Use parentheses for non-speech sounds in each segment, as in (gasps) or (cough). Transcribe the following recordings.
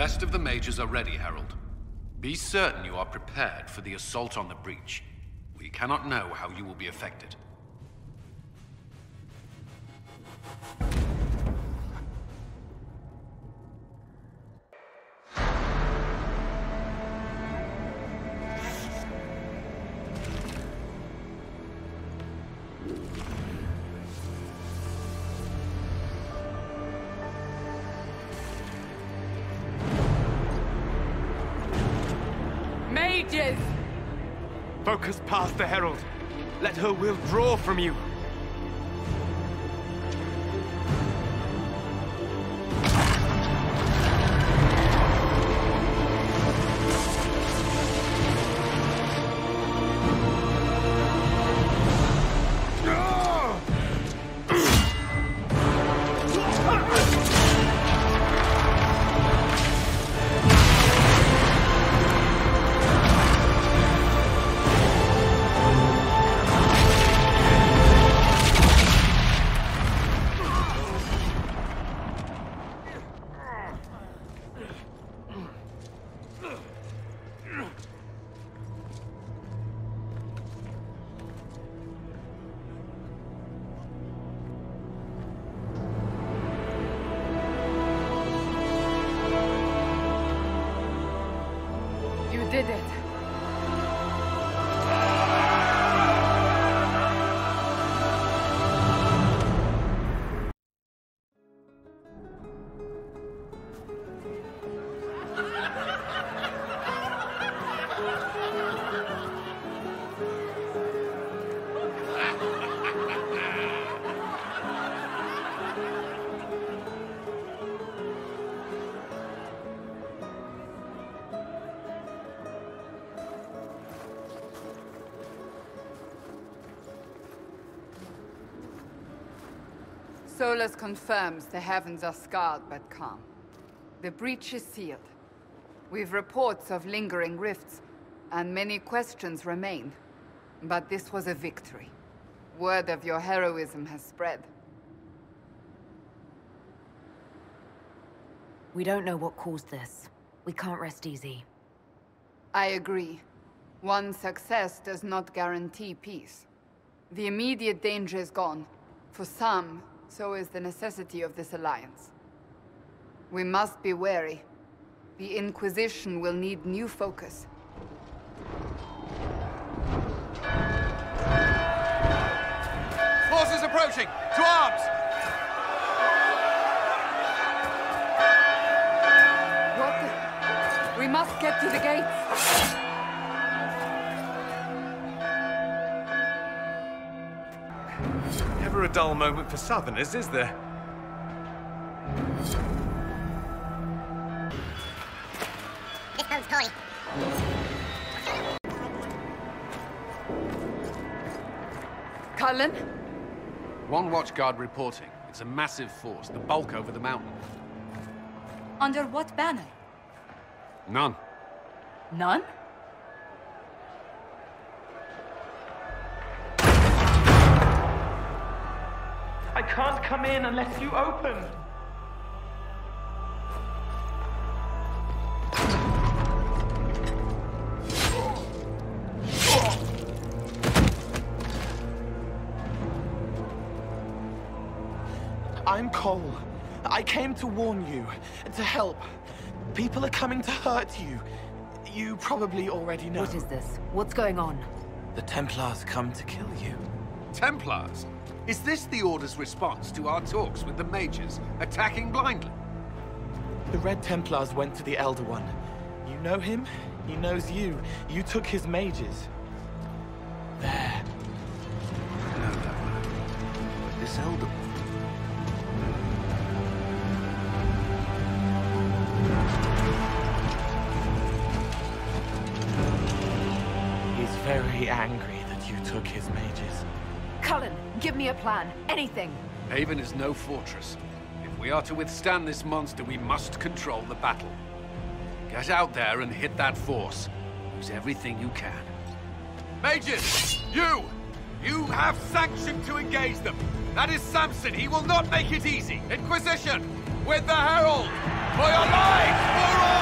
best of the mages are ready, Herald. Be certain you are prepared for the assault on the breach. We cannot know how you will be affected. Solas confirms the heavens are scarred but calm. The breach is sealed. We've reports of lingering rifts, and many questions remain. But this was a victory. Word of your heroism has spread. We don't know what caused this. We can't rest easy. I agree. One success does not guarantee peace. The immediate danger is gone. For some, so is the necessity of this alliance. We must be wary. The Inquisition will need new focus. Forces approaching! To arms! What the... We must get to the gates! Dull moment for Southerners, is there? This sounds toy. Cullen? One watchguard reporting. It's a massive force, the bulk over the mountain. Under what banner? None. None? I can't come in unless you open. I'm Cole. I came to warn you, to help. People are coming to hurt you. You probably already know. What is this? What's going on? The Templars come to kill you. Templars? Is this the Order's response to our talks with the mages, attacking blindly? The Red Templars went to the Elder One. You know him? He knows you. You took his mages. There. I know that man. But this Elder One... He's very angry that you took his mages. Give me a plan. Anything. Haven is no fortress. If we are to withstand this monster, we must control the battle. Get out there and hit that force. Use everything you can. Majors! You! You have sanction to engage them. That is Samson. He will not make it easy. Inquisition! With the Herald! For your lives! For all!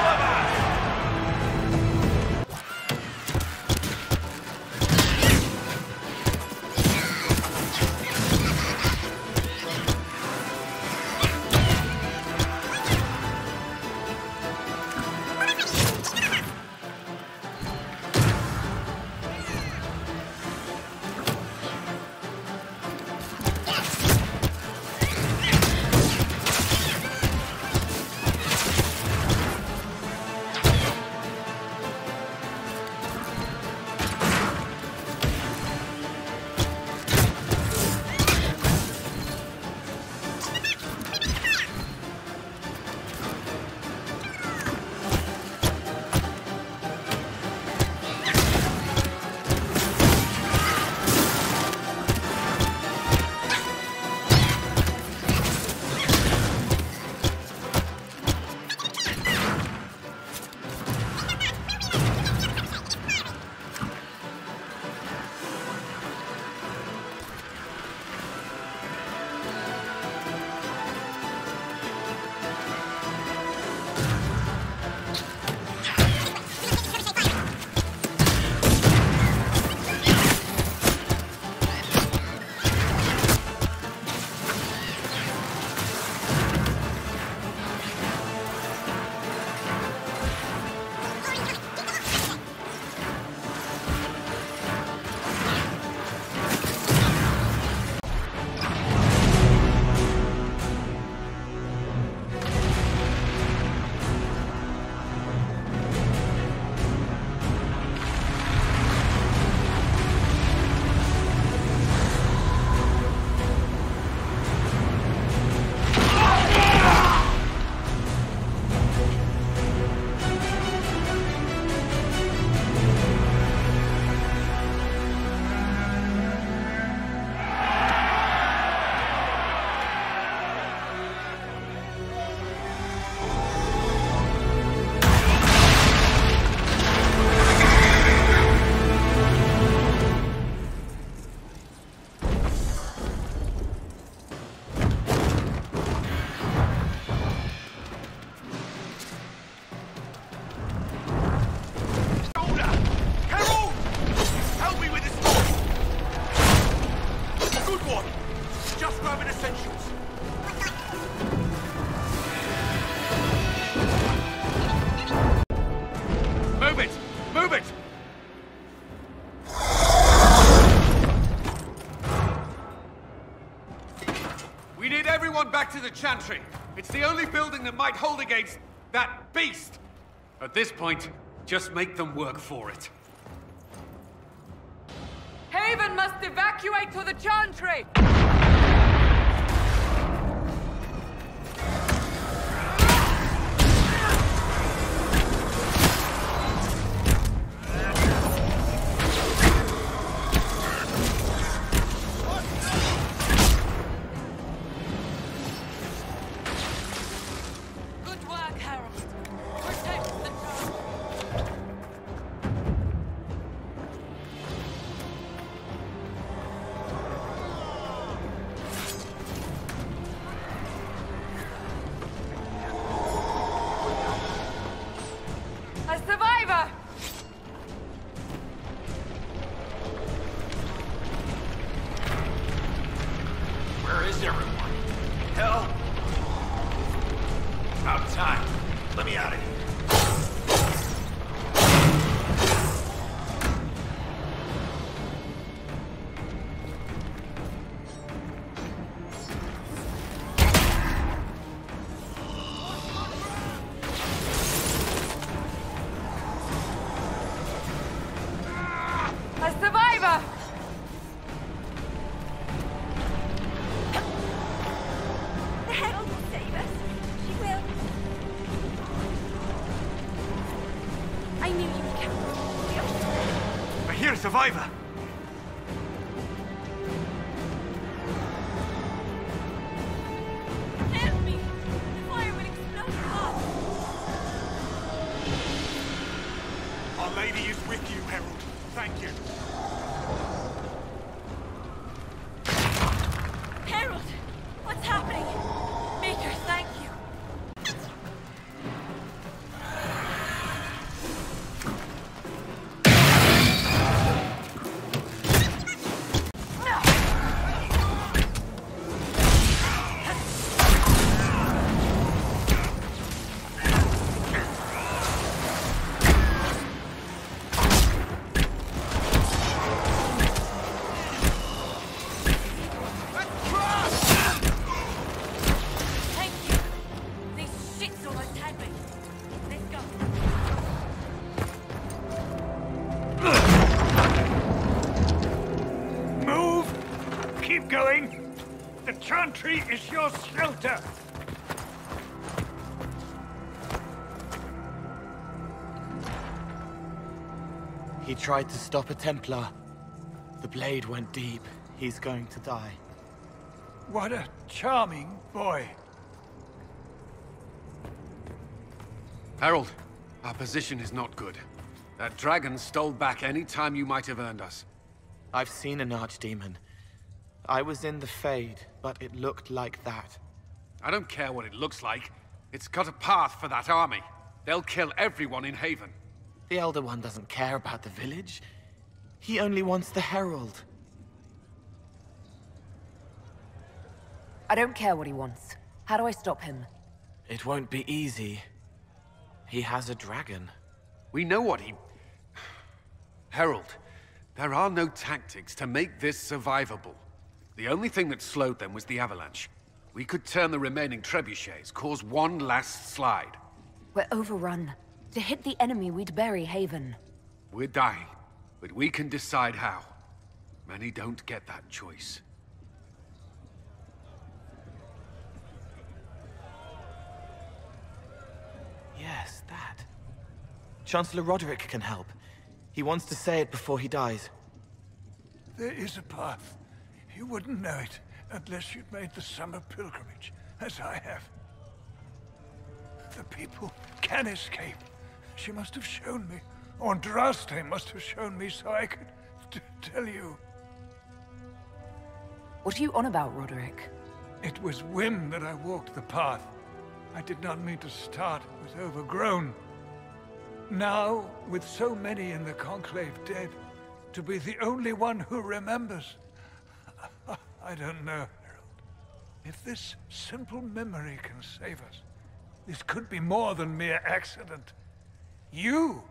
Chantry. It's the only building that might hold against that beast. At this point, just make them work for it. Haven must evacuate to the Chantry! survivor. Chantry is your shelter. He tried to stop a Templar. The blade went deep. He's going to die. What a charming boy. Herald, our position is not good. That dragon stole back any time you might have earned us. I've seen an archdemon. I was in the Fade, but it looked like that. I don't care what it looks like. It's got a path for that army. They'll kill everyone in Haven. The Elder One doesn't care about the village. He only wants the Herald. I don't care what he wants. How do I stop him? It won't be easy. He has a dragon. We know what he... (sighs) Herald, there are no tactics to make this survivable. The only thing that slowed them was the avalanche. We could turn the remaining trebuchets, cause one last slide. We're overrun. To hit the enemy, we'd bury Haven. We're dying, but we can decide how. Many don't get that choice. Yes, that. Chancellor Roderick can help. He wants to say it before he dies. There is a path. You wouldn't know it unless you'd made the summer pilgrimage, as I have. The people can escape. She must have shown me. Or Andraste must have shown me so I could tell you. What are you on about, Roderick? It was whim that I walked the path. I did not mean to start. It was overgrown. Now, with so many in the Conclave dead, to be the only one who remembers. I don't know, Herald. If this simple memory can save us, this could be more than mere accident. You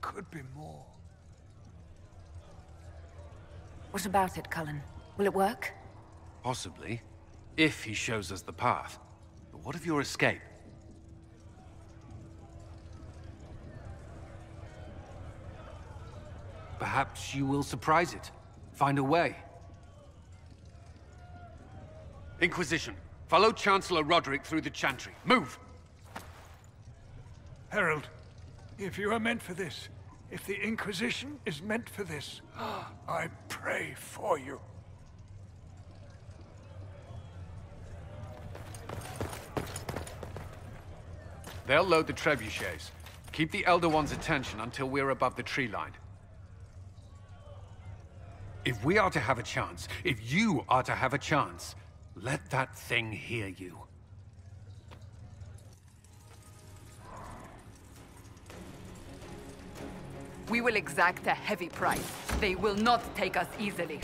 could be more. What about it, Cullen? Will it work? Possibly. If he shows us the path. But what of your escape? Perhaps you will surprise it. Find a way. Inquisition, follow Chancellor Roderick through the Chantry. Move! Herald, if you are meant for this, if the Inquisition is meant for this, (gasps) I pray for you. They'll load the trebuchets. Keep the Elder One's attention until we're above the tree line. If we are to have a chance, if you are to have a chance, let that thing hear you. We will exact a heavy price. They will not take us easily.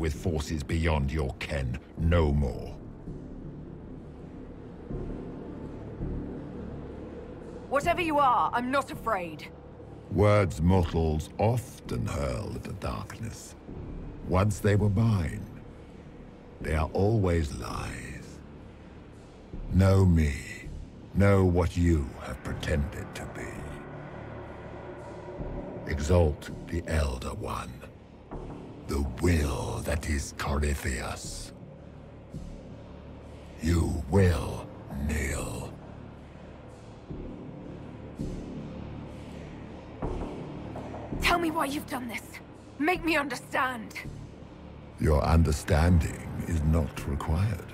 With forces beyond your ken no more. Whatever you are, I'm not afraid. Words mortals often hurl at the darkness. Once they were mine, they are always lies. Know me. Know what you have pretended to be. Exalt the Elder One. The will that is Corypheus. You will kneel. Tell me why you've done this. Make me understand. Your understanding is not required.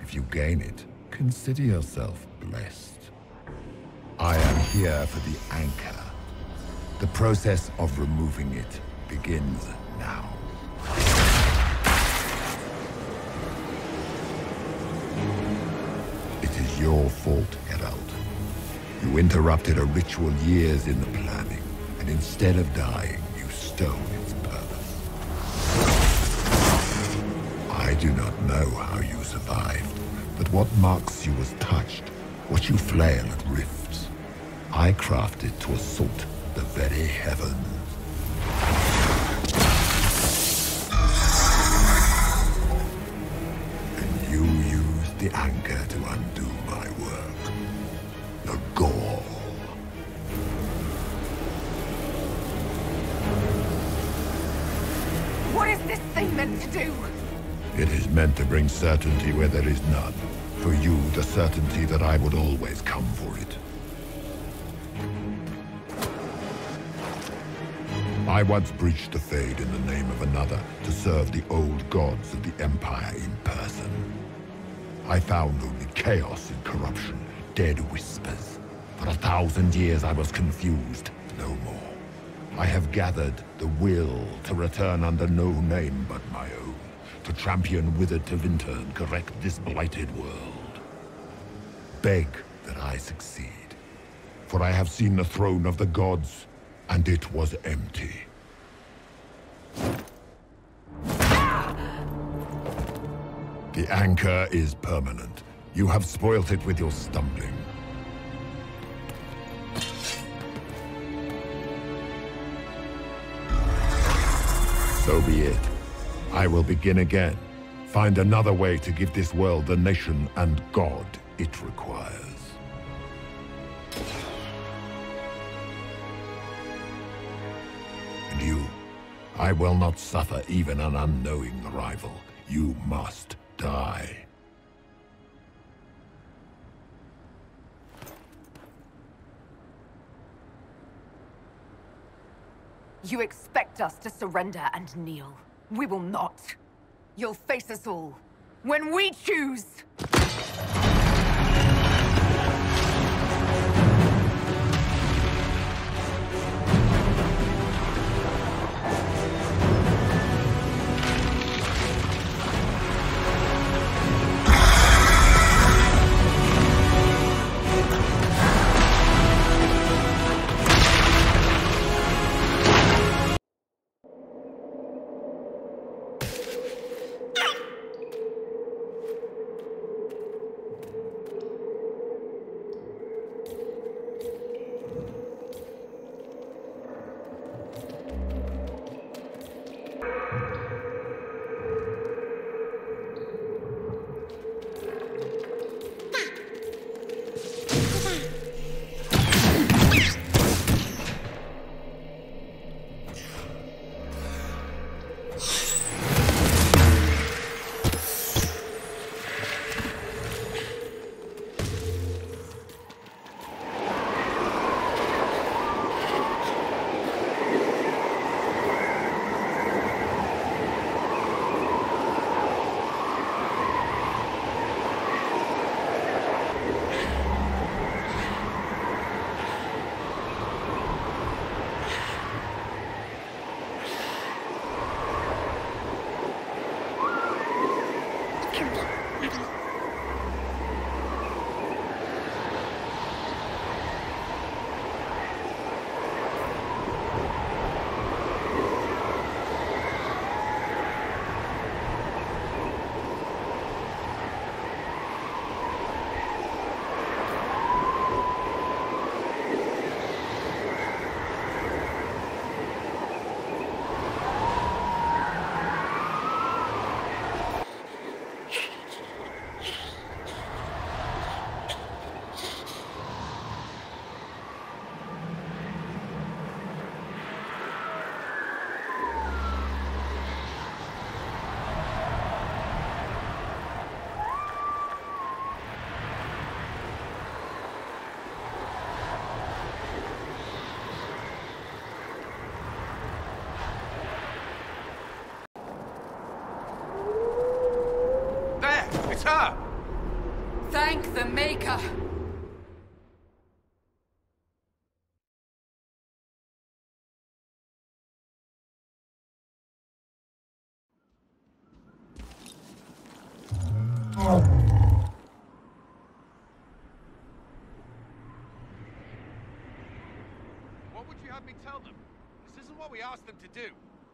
If you gain it, consider yourself blessed. I am here for the anchor. The process of removing it begins your fault, Geralt. You interrupted a ritual years in the planning, and instead of dying, you stole its purpose. I do not know how you survived, but what marks you as touched, what you flail at rifts, I crafted to assault the very heavens. The anchor to undo meant to bring certainty where there is none. For you, the certainty that I would always come for it. I once breached the Fade in the name of another to serve the old gods of the Empire in person. I found only chaos and corruption, dead whispers. For a thousand years I was confused, no more. I have gathered the will to return under no name but my own, to champion Withered to Winter and correct this blighted world. Beg that I succeed, for I have seen the throne of the gods, and it was empty. The anchor is permanent. You have spoilt it with your stumbling. So be it. I will begin again. Find another way to give this world the nation and God it requires. And you, I will not suffer even an unknowing rival. You must die. You expect us to surrender and kneel. We will not. You'll face us all. When we choose! Thank the Maker! What would you have me tell them? This isn't what we asked them to do.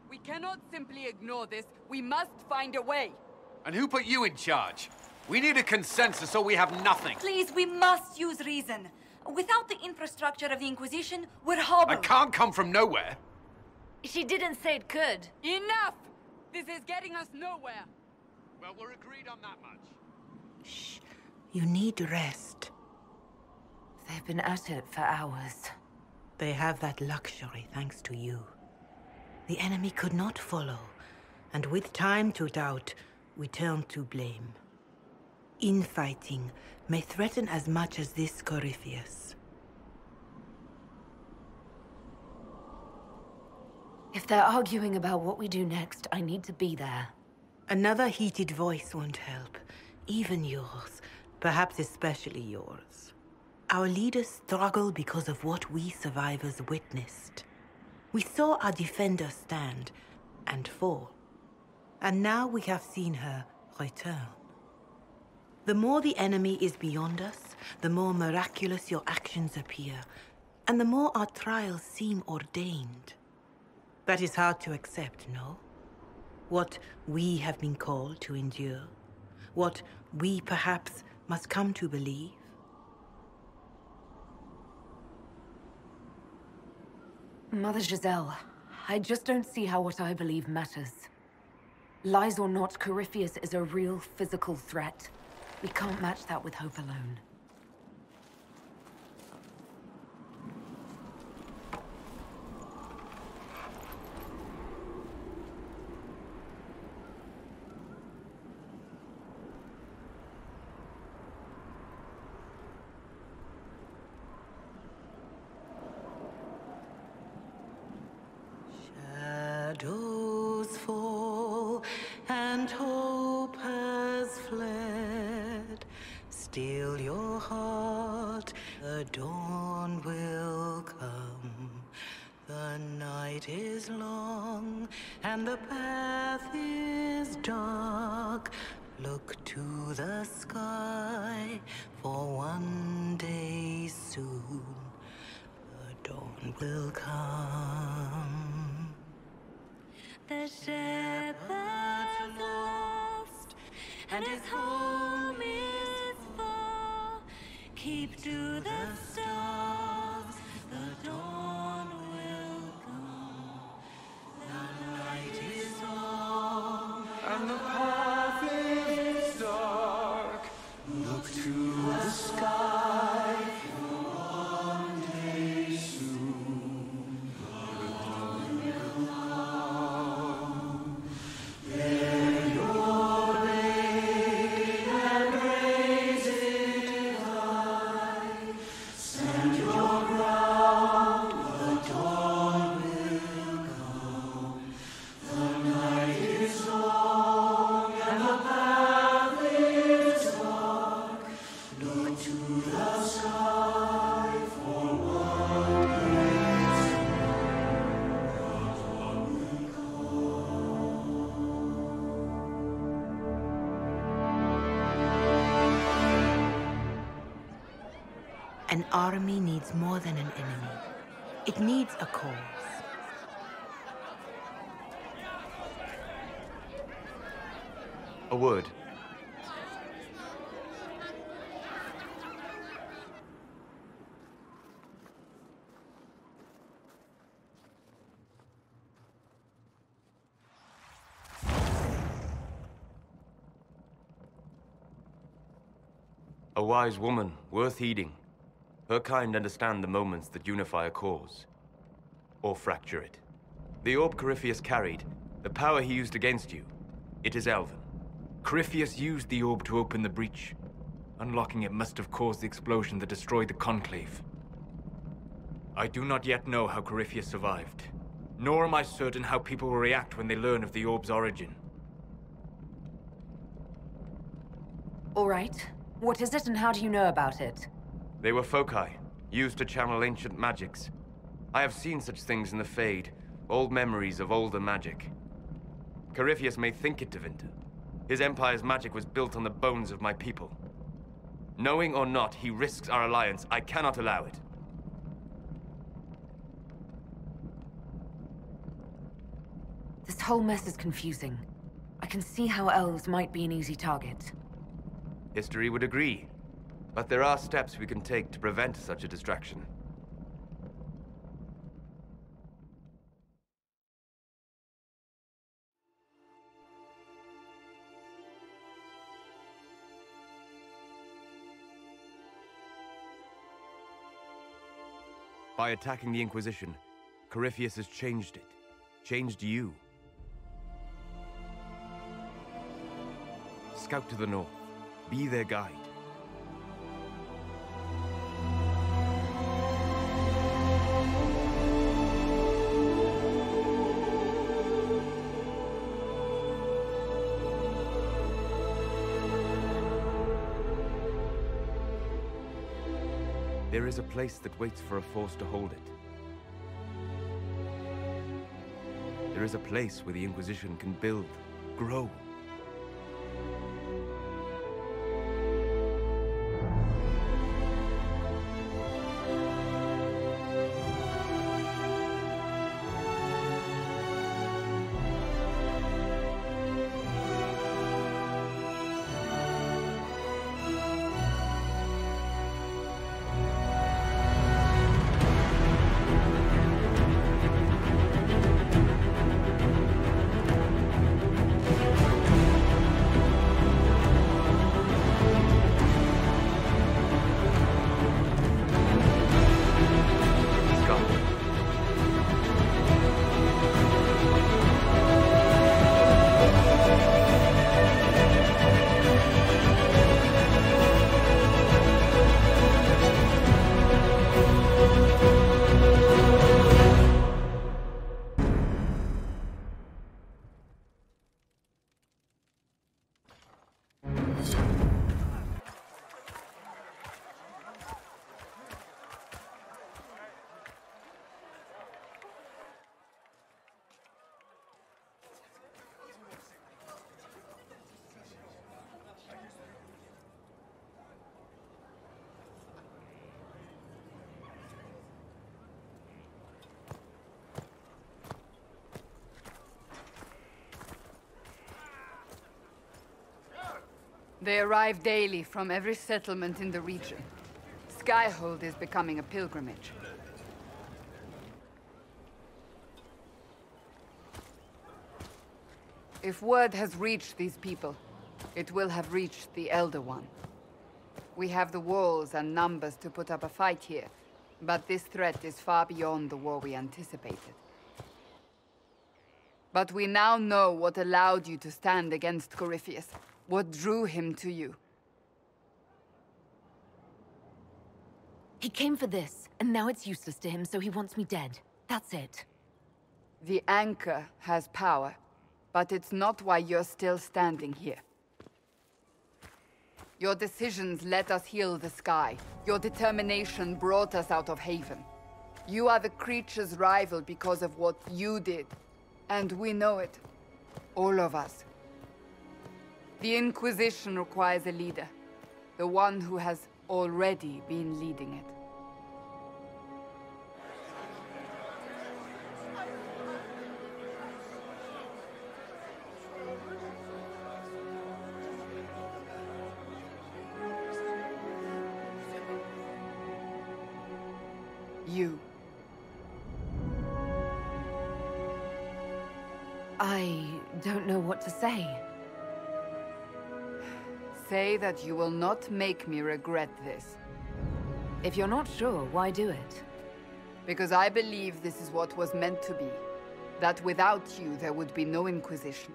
We cannot simply ignore this. We must find a way. And who put you in charge? We need a consensus or we have nothing. Please, we must use reason. Without the infrastructure of the Inquisition, we're I can't come from nowhere. She didn't say it could. Enough! This is getting us nowhere. Well, we're agreed on that much. Shh. You need rest. They've been at it for hours. They have that luxury thanks to you. The enemy could not follow, and with time to doubt, we turn to blame. Infighting may threaten as much as this Corypheus. If they're arguing about what we do next, I need to be there. Another heated voice won't help. Even yours. Perhaps especially yours. Our leaders struggle because of what we survivors witnessed. We saw our defender stand and fall. And now we have seen her return. The more the enemy is beyond us, the more miraculous your actions appear, and the more our trials seem ordained. That is hard to accept, no? What we have been called to endure, what we perhaps must come to believe. Mother Giselle, I just don't see how what I believe matters. Lies or not, Corypheus is a real physical threat. We can't match that with hope alone. And the path is dark. Look to the sky for one day soon. The dawn will come. The shepherd's lost, and his home is far. Keep to the army needs more than an enemy. It needs a cause. A word. A wise woman, worth heeding. Her kind understand the moments that unify a cause. Or fracture it. The orb Corypheus carried, the power he used against you, it is Elven. Corypheus used the orb to open the breach. Unlocking it must have caused the explosion that destroyed the Conclave. I do not yet know how Corypheus survived. Nor am I certain how people will react when they learn of the orb's origin. All right. What is it and how do you know about it? They were foci, used to channel ancient magics. I have seen such things in the Fade, old memories of older magic. Corypheus may think it Tevinter. His empire's magic was built on the bones of my people. Knowing or not, he risks our alliance. I cannot allow it. This whole mess is confusing. I can see how elves might be an easy target. History would agree. But there are steps we can take to prevent such a distraction. By attacking the Inquisition, Corypheus has changed it. Changed you. Scout to the north. Be their guide. Is a place that waits for a force to hold it. There is a place where the Inquisition can build, grow, They arrive daily from every settlement in the region. Skyhold is becoming a pilgrimage. If word has reached these people, it will have reached the Elder One. We have the walls and numbers to put up a fight here, but this threat is far beyond the war we anticipated. But we now know what allowed you to stand against Corypheus. What drew him to you? He came for this, and now it's useless to him, so he wants me dead. That's it. The Anchor has power, but it's not why you're still standing here. Your decisions let us heal the sky. Your determination brought us out of Haven. You are the creature's rival because of what you did. And we know it. All of us. The Inquisition requires a leader. The one who has already been leading it. You. I don't know what to say. Say that you will not make me regret this. If you're not sure, why do it? Because I believe this is what was meant to be. That without you, there would be no Inquisition.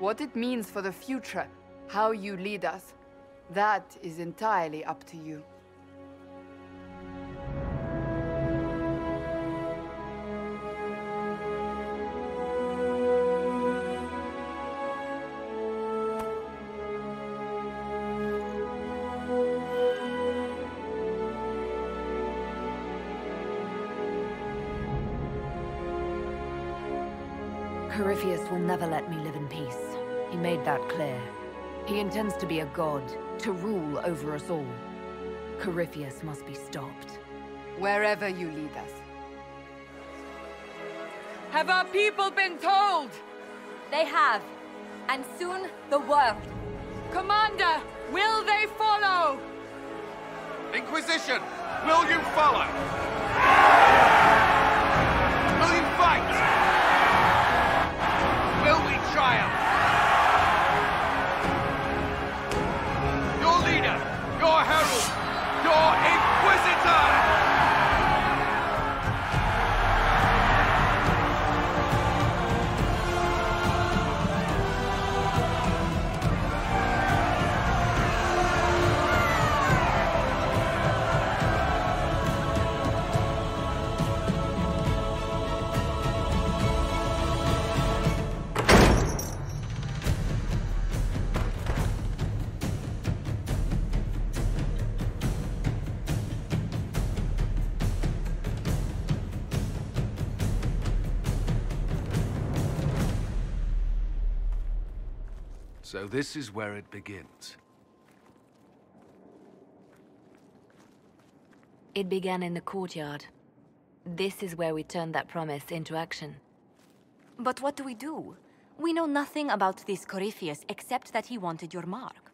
What it means for the future, how you lead us, that is entirely up to you. Peace. He made that clear. He intends to be a god, to rule over us all. Corypheus must be stopped. Wherever you lead us. Have our people been told? They have. And soon, the world. Commander, will they follow? Inquisition, will you follow? Inquisitor! So this is where it begins. It began in the courtyard. This is where we turned that promise into action. But what do we do? We know nothing about this Corypheus except that he wanted your mark.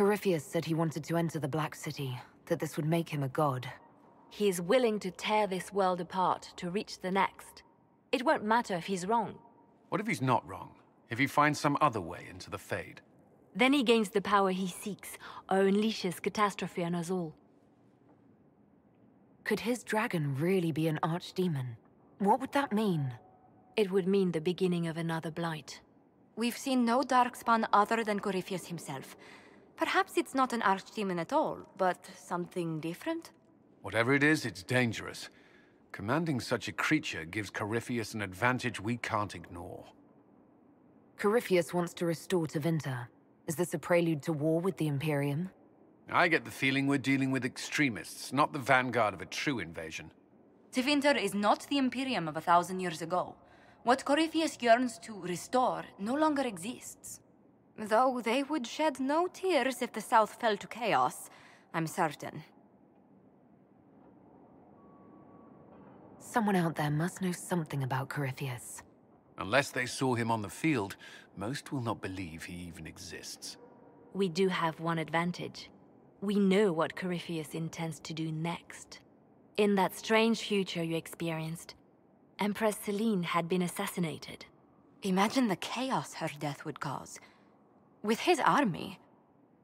Corypheus said he wanted to enter the Black City, that this would make him a god. He is willing to tear this world apart to reach the next. It won't matter if he's wrong. What if he's not wrong? If he finds some other way into the Fade? Then he gains the power he seeks, or unleashes catastrophe on us all. Could his dragon really be an archdemon? What would that mean? It would mean the beginning of another blight. We've seen no Darkspawn other than Corypheus himself. Perhaps it's not an archdemon at all, but something different? Whatever it is, it's dangerous. Commanding such a creature gives Corypheus an advantage we can't ignore. Corypheus wants to restore Tevinter. Is this a prelude to war with the Imperium? I get the feeling we're dealing with extremists, not the vanguard of a true invasion. Tevinter is not the Imperium of a thousand years ago. What Corypheus yearns to restore no longer exists. Though they would shed no tears if the South fell to chaos, I'm certain. Someone out there must know something about Corypheus. Unless they saw him on the field, most will not believe he even exists. We do have one advantage. We know what Corypheus intends to do next. In that strange future you experienced, Empress Celine had been assassinated. Imagine the chaos her death would cause. With his army.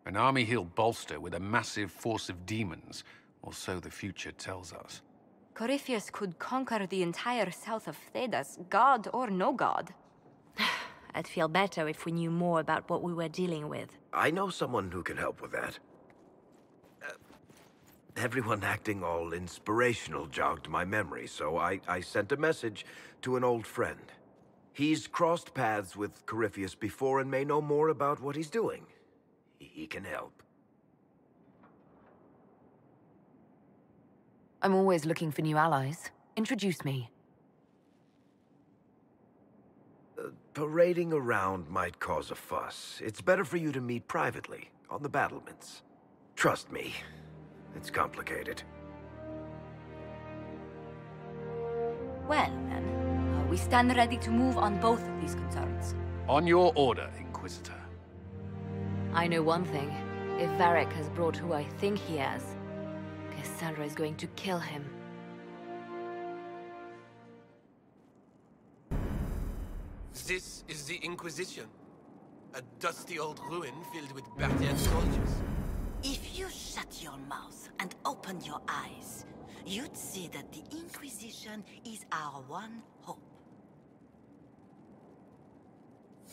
An army he'll bolster with a massive force of demons, or so the future tells us. Corypheus could conquer the entire south of Thedas, god or no god. (sighs) I'd feel better if we knew more about what we were dealing with. I know someone who can help with that. Uh, everyone acting all inspirational jogged my memory, so I, I sent a message to an old friend. He's crossed paths with Corypheus before and may know more about what he's doing. He can help. I'm always looking for new allies. Introduce me. Uh, parading around might cause a fuss. It's better for you to meet privately, on the battlements. Trust me, it's complicated. Well, then, we stand ready to move on both of these concerns. On your order, Inquisitor. I know one thing. If Varric has brought who I think he has, Cassandra is going to kill him. This is the Inquisition. A dusty old ruin filled with Bardian soldiers. If you shut your mouth and open your eyes, you'd see that the Inquisition is our one hope.